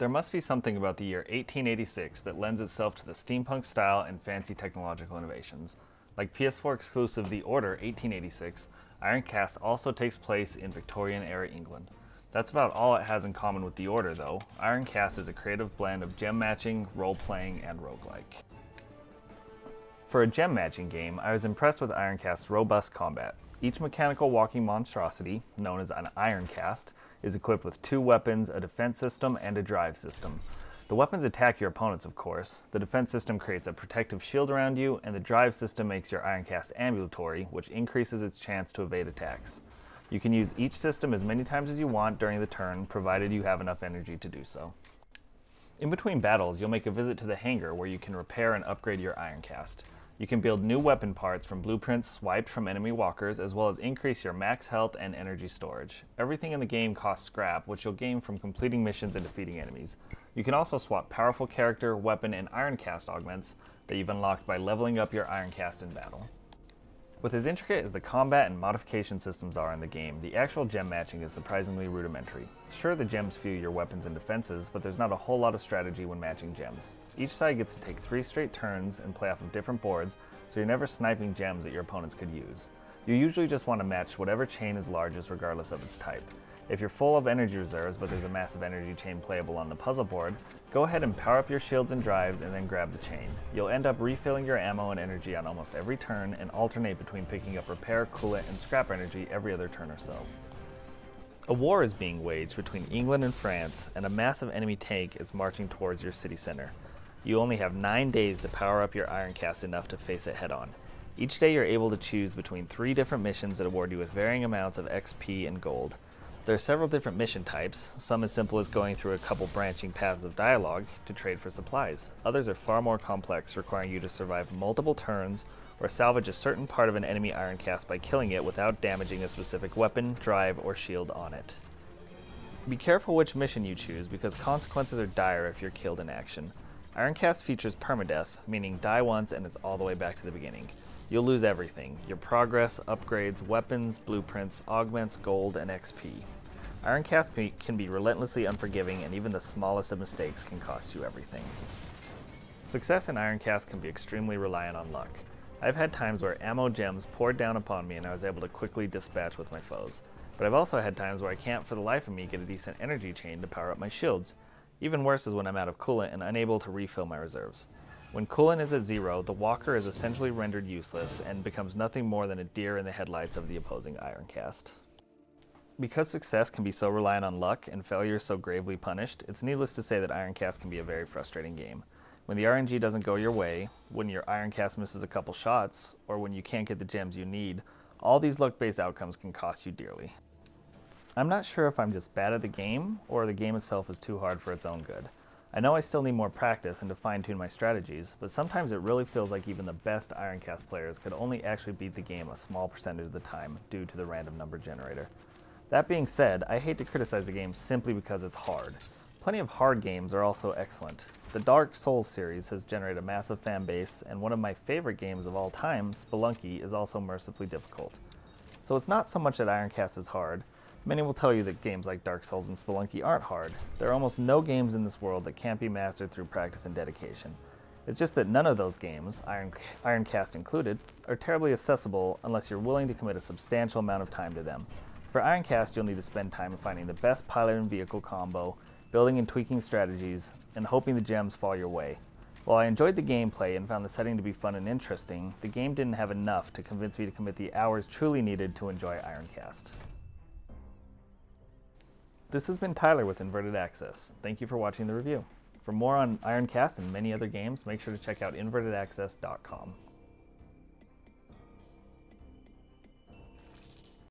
There must be something about the year 1886 that lends itself to the steampunk style and fancy technological innovations. Like PS4 exclusive The Order 1886, Ironcast also takes place in Victorian era England. That's about all it has in common with The Order, though. Ironcast is a creative blend of gem matching, role playing, and roguelike. For a gem matching game, I was impressed with Ironcast's robust combat. Each mechanical walking monstrosity, known as an Ironcast, is equipped with two weapons, a defense system, and a drive system. The weapons attack your opponents, of course. The defense system creates a protective shield around you, and the drive system makes your Ironcast ambulatory, which increases its chance to evade attacks. You can use each system as many times as you want during the turn, provided you have enough energy to do so. In between battles, you'll make a visit to the hangar where you can repair and upgrade your Ironcast. You can build new weapon parts from blueprints swiped from enemy walkers, as well as increase your max health and energy storage. Everything in the game costs scrap, which you'll gain from completing missions and defeating enemies. You can also swap powerful character, weapon, and Ironcast augments that you've unlocked by leveling up your Ironcast in battle. With as intricate as the combat and modification systems are in the game, the actual gem matching is surprisingly rudimentary. Sure, the gems fuel your weapons and defenses, but there's not a whole lot of strategy when matching gems. Each side gets to take three straight turns and play off of different boards, so you're never sniping gems that your opponents could use. You usually just want to match whatever chain is largest regardless of its type. If you're full of energy reserves, but there's a massive energy chain playable on the puzzle board, go ahead and power up your shields and drives and then grab the chain. You'll end up refilling your ammo and energy on almost every turn and alternate between picking up repair, coolant, and scrap energy every other turn or so. A war is being waged between England and France, and a massive enemy tank is marching towards your city center. You only have 9 days to power up your Ironcast enough to face it head on. Each day you're able to choose between 3 different missions that award you with varying amounts of XP and gold. There are several different mission types, some as simple as going through a couple branching paths of dialogue to trade for supplies. Others are far more complex, requiring you to survive multiple turns or salvage a certain part of an enemy Ironcast by killing it without damaging a specific weapon, drive, or shield on it. Be careful which mission you choose because consequences are dire if you're killed in action. Ironcast features permadeath, meaning die once and it's all the way back to the beginning. You'll lose everything your progress, upgrades, weapons, blueprints, augments, gold, and XP. Ironcast can be relentlessly unforgiving, and even the smallest of mistakes can cost you everything. Success in Ironcast can be extremely reliant on luck. I've had times where ammo gems poured down upon me and I was able to quickly dispatch with my foes. But I've also had times where I can't for the life of me get a decent energy chain to power up my shields. Even worse is when I'm out of coolant and unable to refill my reserves. When coolant is at zero, the walker is essentially rendered useless and becomes nothing more than a deer in the headlights of the opposing Ironcast. Because success can be so reliant on luck and failure so gravely punished, it's needless to say that Ironcast can be a very frustrating game. When the RNG doesn't go your way, when your Ironcast misses a couple shots, or when you can't get the gems you need, all these luck-based outcomes can cost you dearly. I'm not sure if I'm just bad at the game, or the game itself is too hard for its own good. I know I still need more practice and to fine-tune my strategies, but sometimes it really feels like even the best Ironcast players could only actually beat the game a small percentage of the time due to the random number generator. That being said, I hate to criticize a game simply because it's hard. Plenty of hard games are also excellent. The Dark Souls series has generated a massive fan base, and one of my favorite games of all time, Spelunky, is also mercifully difficult. So it's not so much that Ironcast is hard. Many will tell you that games like Dark Souls and Spelunky aren't hard. There are almost no games in this world that can't be mastered through practice and dedication. It's just that none of those games, Iron, Ironcast included, are terribly accessible unless you're willing to commit a substantial amount of time to them. For Ironcast, you'll need to spend time finding the best pilot and vehicle combo, building and tweaking strategies, and hoping the gems fall your way. While I enjoyed the gameplay and found the setting to be fun and interesting, the game didn't have enough to convince me to commit the hours truly needed to enjoy Ironcast. This has been Tyler with Inverted Access. Thank you for watching the review. For more on Ironcast and many other games, make sure to check out invertedaccess.com.